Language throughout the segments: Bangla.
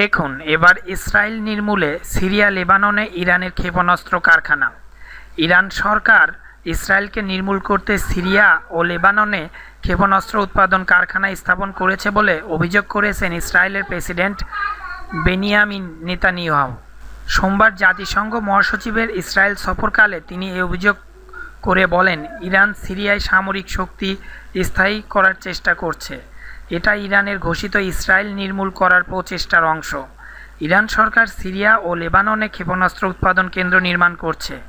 দেখুন, এবার ইসরায়েল নির্মূলে সিরিয়া, লেবাননে ইরানের ক্ষেপণাস্ত্র কারখানা। ইরান সরকার ইসরায়েলকে নির্মূল করতে সিরিয়া ও লেবাননে ক্ষেপণাস্ত্র উৎপাদন কারখানা স্থাপন করেছে বলে অভিযোগ করেছেন ইসরায়েলের প্রেসিডেন্ট বেনিয়ামিন নেতানিয়াহু। সোমবার জাতিসংঘ মহাসচিবের ইসরায়েল সফরকালে তিনি এই অভিযোগ করে বলেন, ইরান সিরিয়ায় সামরিক শক্তি স্থায়ী করার চেষ্টা করছে। এটা ইরানের ঘোষিত ইসরায়েল নির্মূল করার প্রচেষ্টার অংশ। ইরান সরকার সিরিয়া ও লেবাননে ক্ষেপণাস্ত্র উৎপাদন কেন্দ্র নির্মাণ করছে।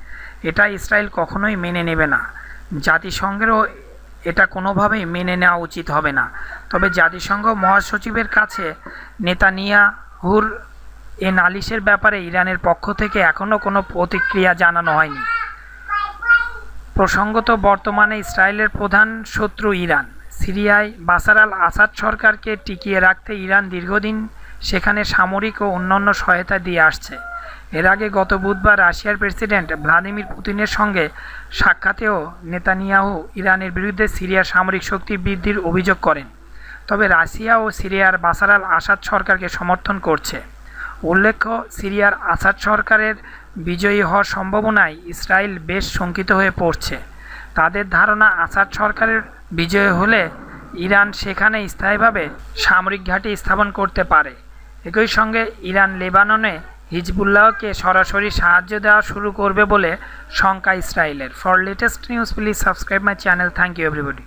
এটা ইসরায়েল কখনোই মেনে নেবে না। জাতিসংঘেরও এটা কোনোভাবেই মেনে নেওয়া উচিত হবে না। তবে জাতিসংঘ মহাসচিবের কাছে নেতানিয়াহুর এ নালিশের ব্যাপারে ইরানের পক্ষ থেকে এখনও কোনো প্রতিক্রিয়া জানানো হয়নি। প্রসঙ্গত, বর্তমানে ইসরায়েলের প্রধান শত্রু ইরান। সিরিয়ায় বাসার আল আসাদ সরকারকে টিকিয়ে রাখতে ইরান দীর্ঘদিন সেখানে সামরিক ও অন্যান্য সহায়তা দিয়ে আসছে। এর আগে গত বুধবার রাশিয়ার প্রেসিডেন্ট ভ্লাদিমির পুতিনের সঙ্গে সাক্ষাতেও নেতানিয়াহু ইরানের বিরুদ্ধে সিরিয়ার সামরিক শক্তি বৃদ্ধির অভিযোগ করেন। তবে রাশিয়া ও সিরিয়ার বাসার আল আসাদ সরকারকে সমর্থন করছে। উল্লেখ্য, সিরিয়ার আসাদ সরকারের বিজয়ী হওয়ার সম্ভাবনায় ইসরায়েল বেশ শঙ্কিত হয়ে পড়ছে। তাদের ধারণা, আসাদ সরকারের বিজয় হলে ইরান সেখানে স্থায়ীভাবে সামরিক ঘাঁটি স্থাপন করতে পারে। একই সঙ্গে ইরান লেবাননে হিজবুল্লাহকে সরাসরি সাহায্য দেওয়া শুরু করবে বলে শঙ্কা ইসরায়েলের। For latest news please subscribe my channel thank you everybody